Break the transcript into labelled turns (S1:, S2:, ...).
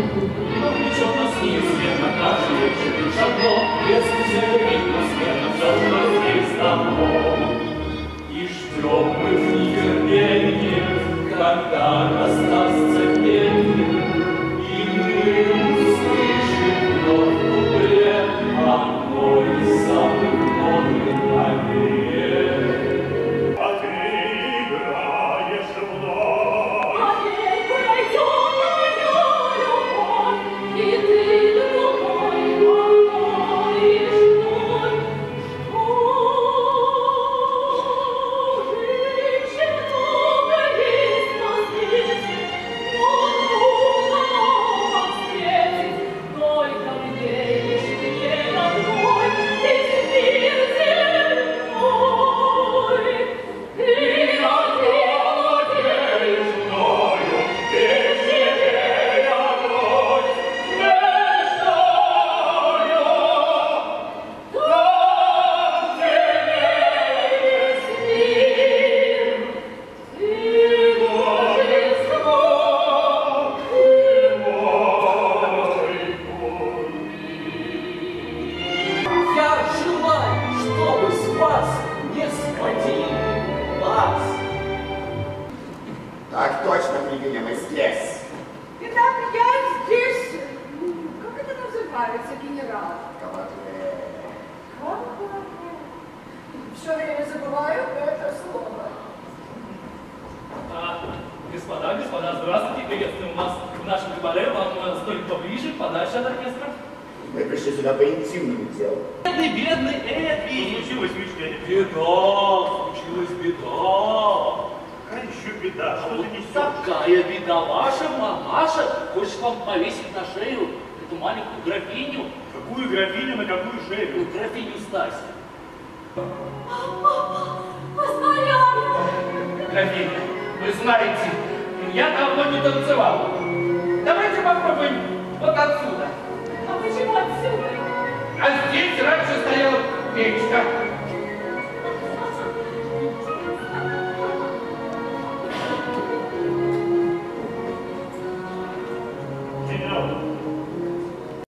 S1: Powiedział nas nie jest jedna, tak żyje przy tym szablo, jest
S2: zjawieniem nas jedna, я
S3: здесь.
S4: Как это называется, генерал?
S3: Кавадле.
S4: Все время забываю это слово.
S5: А, господа, господа, здравствуйте, приветствуем вас в нашем кабаре, вам э, стоит поближе, подальше от оркестра.
S3: Мы пришли сюда по интимному делу.
S5: Бедный, бедный Эдвин!
S2: Случилось, мечтание.
S5: Беда, случилась беда.
S2: Какая беда? Что ты несешь?
S5: Такая беда ваша, мамаша, хочет вам повесить на шею эту маленькую графиню,
S2: Какую графиню на какую шею?
S5: графиню Стась. Графиня, вы знаете, я давно не танцевал. Давайте попробуем вот отсюда.
S1: А почему отсюда?
S5: А здесь раньше стояла печка.